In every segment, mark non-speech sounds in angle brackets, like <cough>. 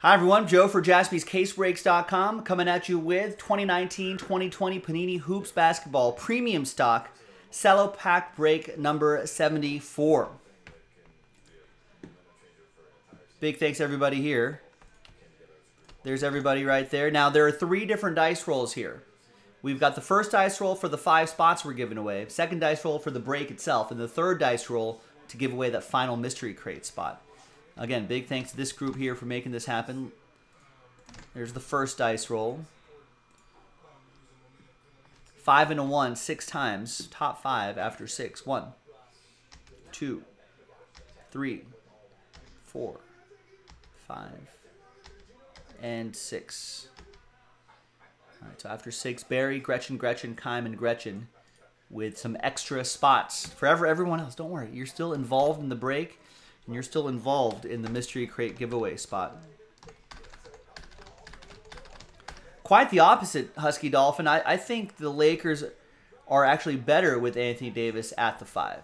Hi, everyone. Joe for jaspyscasebreaks.com coming at you with 2019 2020 Panini Hoops Basketball Premium Stock Cello Pack Break number 74. Big thanks, everybody, here. There's everybody right there. Now, there are three different dice rolls here. We've got the first dice roll for the five spots we're giving away, second dice roll for the break itself, and the third dice roll to give away that final mystery crate spot. Again, big thanks to this group here for making this happen. There's the first dice roll. Five and a one, six times. Top five after six. One, two, three, four, five, and six. All right, so after six, Barry, Gretchen, Gretchen, Kime, and Gretchen with some extra spots. Forever, everyone else, don't worry. You're still involved in the break and you're still involved in the mystery crate giveaway spot. Quite the opposite, Husky Dolphin. I, I think the Lakers are actually better with Anthony Davis at the five.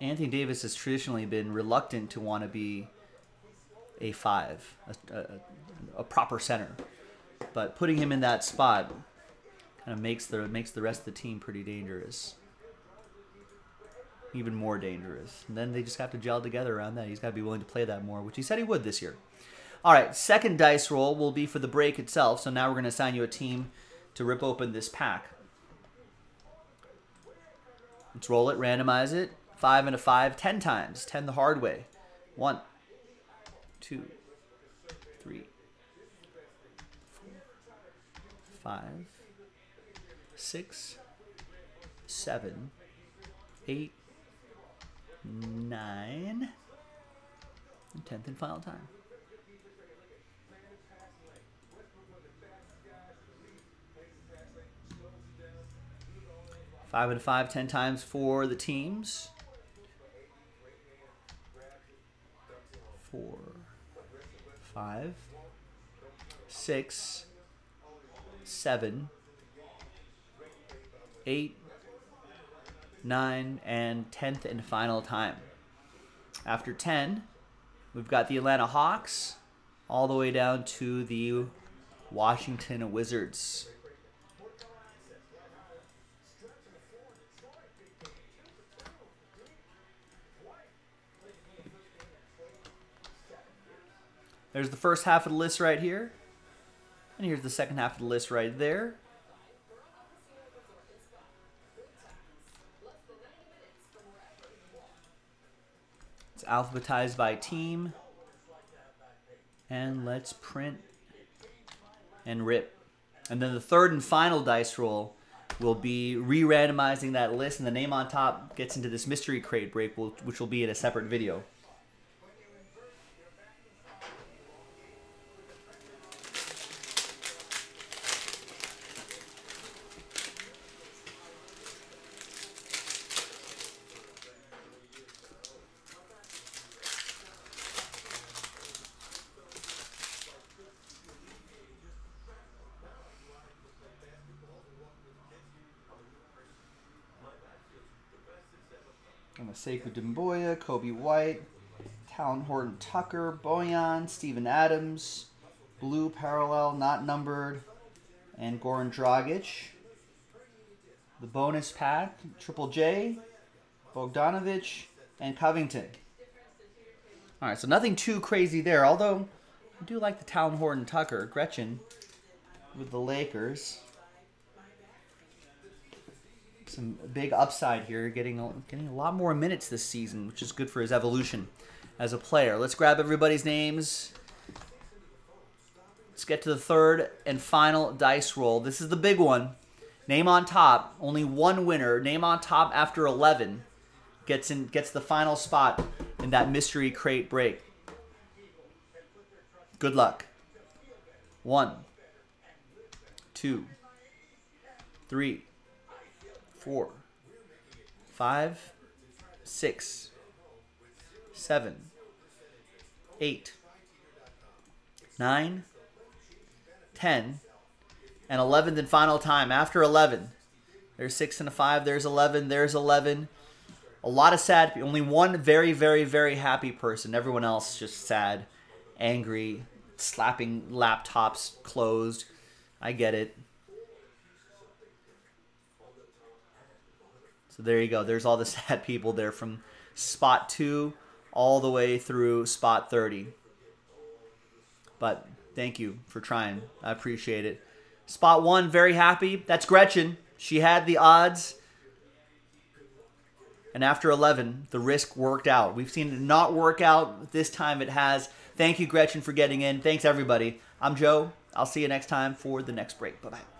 Anthony Davis has traditionally been reluctant to want to be a five, a, a, a proper center. But putting him in that spot kind of makes the makes the rest of the team pretty dangerous. Even more dangerous. And then they just have to gel together around that. He's got to be willing to play that more, which he said he would this year. All right, second dice roll will be for the break itself. So now we're going to assign you a team to rip open this pack. Let's roll it, randomize it. Five and a five, ten times. Ten the hard way. One, two, three, four, five, six, seven, eight, nine, and tenth and final time. Five and five, ten times for the teams. Four, five, six, seven, eight, nine, and tenth and final time. After 10, we've got the Atlanta Hawks all the way down to the Washington Wizards. There's the first half of the list right here. And here's the second half of the list right there. It's alphabetized by team. And let's print and rip. And then the third and final dice roll will be re-randomizing that list, and the name on top gets into this mystery crate break, which will be in a separate video. Sekou Doumbouya, Coby White, Talen Horton Tucker, Bojan, Steven Adams, Blue Parallel, not numbered, and Goran Dragic. The bonus pack, Triple J, Bogdanovic, and Covington. All right, so nothing too crazy there, although I do like the Talen Horton Tucker. Gretchen with the Lakers some big upside here, getting a, getting a lot more minutes this season, which is good for his evolution as a player. Let's grab everybody's names. Let's get to the third and final dice roll. This is the big one. Name on top, only one winner. Name on top after 11 gets in gets the final spot in that mystery crate break. Good luck. One, two, three, four, five, six, seven, eight, nine, ten, and 11th and final time. After 11, there's six and a five, there's 11, there's 11. A lot of sad. Only one very, very, very happy person. Everyone else just sad, angry, slapping laptops closed. I get it. So there you go. There's all the <laughs> sad people there from spot two all the way through spot 30. But thank you for trying. I appreciate it. Spot one, very happy. That's Gretchen. She had the odds. And after 11, the risk worked out. We've seen it not work out. This time it has. Thank you, Gretchen, for getting in. Thanks, everybody. I'm Joe. I'll see you next time for the next break. Bye bye.